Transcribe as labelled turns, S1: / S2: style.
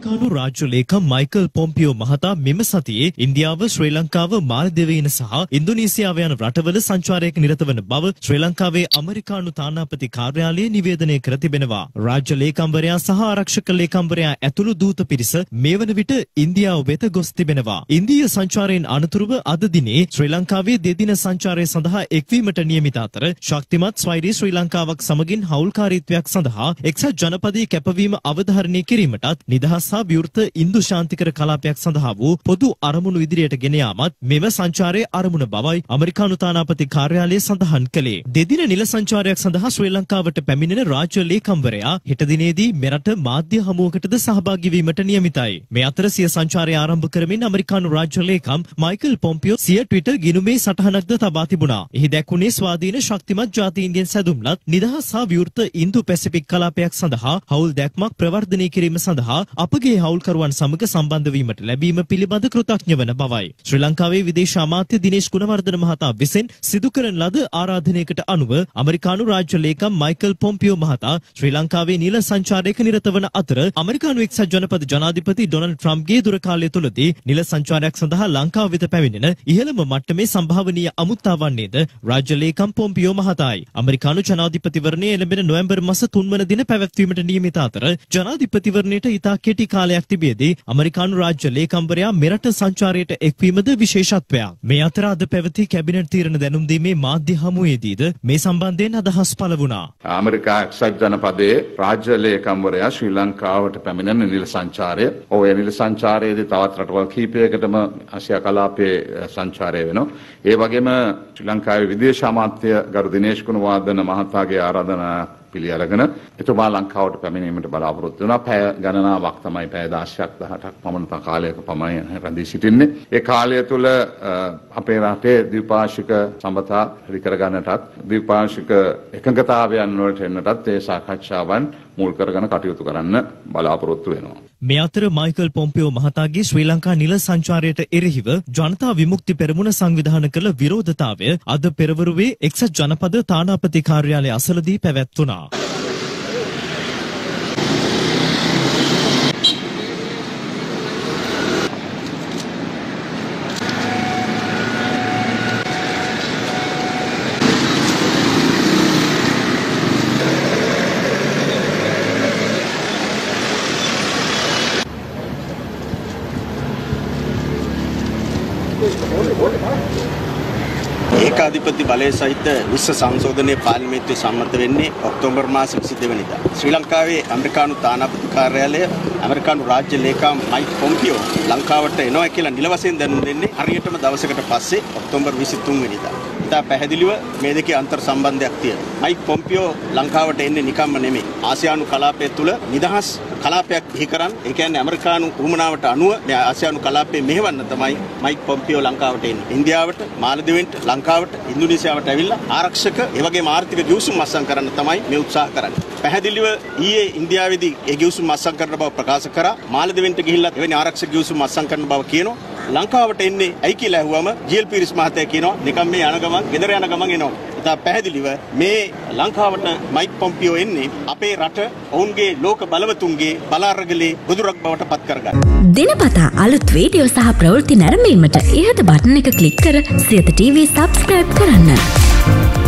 S1: කානු රාජ්‍ය ලේකම් Michael Pompeo මහතා මෙම සතියේ ඉන්දියාව ශ්‍රී ලංකාව මාලදිවයින සහ ඉන්දුනීසියාව යන රටවල සංචාරයක නිරත වන බව ශ්‍රී ලංකාවේ අමරිකානු තානාපති කාර්යාලය නිවේදනය කර තිබෙනවා. රාජ්‍ය ලේකම්වරයා සහ ආරක්ෂක ලේකම්වරයා ඇතුළු දූත පිරිස මේ වන විට ඉන්දියාව වෙත ගොස් තිබෙනවා. ඉන්දීය සංචාරයෙන් අනතුරුව අද දිනේ ශ්‍රී ලංකාවේ දෙදින සංචාරය සඳහා එක්වීමට නියමිත අතර ශක්තිමත් ස්වෛරී ශ්‍රී ලංකාවක් සමගින් හවුල්කාරීත්වයක් සඳහා එක්සත් ජනපදයේ කැපවීම අවධාරණය කිරීමටත් නිදහස් සහ විවෘත ඉන්දු ශාන්තිකර කලාපයක් සඳහා වූ පොදු අරමුණු ඉදිරියට ගෙන යාමත් මෙම සංචාරයේ අරමුණ බවයි අමරිකානු තානාපති කාර්යාලය සඳහන් කළේ. දෙදින නිල සංචාරයක් සඳහා ශ්‍රී ලංකාවට පැමිණෙන රාජ්‍ය ලේකම්වරයා හෙට දිනේදී මෙරට මාධ්‍ය හමුවකටද සහභාගී වීමට නියමිතයි. මේ අතර සිය සංචාරය ආරම්භ කරමින් අමරිකානු රාජ්‍ය ලේකම් මයිකල් පොම්පියෝ සිය ට්විටර් ගිණුමේ සටහනක්ද තබා තිබුණා. එහි දැක්වුණේ ස්වාධීන ශක්තිමත් ජාතීන්ගෙන් සැදුම්ලත් නිදහස් හා විවෘත ඉන්දු පැසිෆික් කලාපයක් සඳහා හවුල් දැක්මක් ප්‍රවර්ධනය කිරීම සඳහා අප අපගේ හවුල්කරුවන් සමග සම්බන්ධ වීමට ලැබීම පිළිබඳ කෘතඥ වන බවයි. ශ්‍රී ලංකාවේ විදේශ අමාත්‍ය දිනේෂ් ගුණවර්ධන මහතා විසින් සිදු කරන ලද ආරාධනයකට අනුව අමරිකානු රාජ්‍ය ලේකම් මයිකල් පොම්පියෝ මහතා ශ්‍රී ලංකාවේ නිල සංචාරයක නිරත වන අතර අමරිකානු එක්සත් ජනපද ජනාධිපති ඩොනල්ඩ් ට්‍රම්ප්ගේ දුර කාලය තුලදී නිල සංචාරයක් සඳහා ලංකාව වෙත පැමිණෙන ඉහළම මට්ටමේ සම්භාවනීය අමුත්තා වන්නේද රාජ්‍ය ලේකම් පොම්පියෝ මහතායි. අමරිකානු ජනාධිපතිවරණය එළඹෙන නොවැම්බර් මාස 3 වන දින පැවැත්වීමට නියමිත අතර ජනාධිපතිවරණයට ඉතා කෙටි කාලයක් තිබියදී අමරිකානු රාජ්‍ය ලේකම්වරයා මෙරට සංචාරයට එක්වීමද විශේෂත්වයක්. මේ අතර අද පැවති කැබිනට් තීරණ දැනුම් දීමේ මාධ්‍ය හමුවේදීද මේ සම්බන්ධයෙන් අදහස් පළ වුණා.
S2: ඇමරිකා එක්සත් ජනපදයේ රාජ්‍ය ලේකම්වරයා ශ්‍රී ලංකාවට පැමිණෙන නිල සංචාරය ඔය නිල සංචාරයේදී තවත් රටවල් කිහිපයකටම ආසියා කලාපයේ සංචාරය වෙනවා. ඒ වගේම ශ්‍රී ලංකාවේ විදේශ අමාත්‍ය ගරු දිනේෂ් ගුණවර්ධන මහතාගේ ආරාධනා පිළි අරගෙන එතුමා ලංකාවට පැමිණීමට බලාපොරොත්තු වුණා. පැය ගණනාවක් තමයි පැය 16ක් 18ක් පමණ කාලයක පමණ රැඳී සිටින්නේ. ඒ කාලය තුල අපේ රටේ ද්විපාර්ශ්වික සම්බතා රිකර කරගන්නටත් ද්විපාර්ශ්වික එකඟතාවයන් වලට එන්නටත් ඒ සාකච්ඡාවන් මුල් කරගෙන කටයුතු කරන්න බලාපොරොත්තු වෙනවා.
S1: මේ අතර මයිකල් පොම්පියෝ මහතාගේ ශ්‍රී ලංකා නිල සංචාරයට එරෙහිව ජනතා විමුක්ති පෙරමුණ සංවිධාන කළ විරෝධතාවය අද පෙරවරුවේ එක්සත් ජනපද තානාපති කාර්යාලය අසලදී පැවැත්වුණා.
S3: ඒකාධිපති බලය සහිත විශ්ව සංශෝධනය පාර්ලිමේන්තුවේ සම්මත වෙන්නේ ඔක්තෝබර් මාස 22 වෙනිදා. ශ්‍රී ලංකාවේ ඇමරිකානු තානාපති කාර්යාලය ඇමරිකානු රාජ්‍ය ලේකම් මයික් පොම්පියෝ ලංකාවට එනවා කියලා නිල වශයෙන් දැනුම් දෙන්නේ හරියටම දවසකට පස්සේ ඔක්තෝබර් 23 වෙනිදා. ඉතා පැහැදිලිව මේ දෙකේ අන්තර් සම්බන්ධයක් තියෙනවා. මයික් පොම්පියෝ ලංකාවට එන්නේ නිකම්ම නෙමෙයි. ආසියානු කලාපය තුල නිදහස් කලාපයක් බිහි කරන් ඒ කියන්නේ ඇමරිකානු උවමනාවට අනුව මේ ආසියානු කලාපය මෙහෙවන්න තමයි මයික් පොම්පියෝ ලංකාවට එන්නේ. ඉන්දියාවට, මාලදිවෙන්ට, ලංකාවට, ඉන්දුනීසියාවට ඇවිල්ලා ආරක්ෂක ඒ වගේම ආර්ථික ගිවිසුම් අත්සන් කරන්න තමයි මේ උත්සාහ කරන්නේ. පැහැදිලිව ඊයේ ඉන්දියාවේදී ඒ ගිවිසුම් අත්සන් කරන බව ප්‍රකාශ කරා. මාලදිවෙන්ට ගිහිල්ලා එවැනි ආරක්ෂක ගිවිසුම් අත්සන් කරන බව කියනවා. ලංකාවට එන්නේ ඇයි කියලා ඇහුවම ජීල් පීරිස් මහත්තයා කියනවා නිකම් මේ යන ගමන් ගෙදර යන ගමන් එනවා. ඉතා පැහැදිලිව මේ ලංකාවට මයික් පොම්පියෝ එන්නේ අපේ රට ඔවුන්ගේ ලෝක බලවතුන්ගේ බලාරගලේ බුදුරක් බවට පත් කරගන්න.
S4: දිනපතා අලුත් වීඩියෝ සහ ප්‍රවෘත්ති නැරඹීමට ඉහත බටන එක ක්ලික් කර සියත TV සබස්ක්‍රයිබ් කරන්න.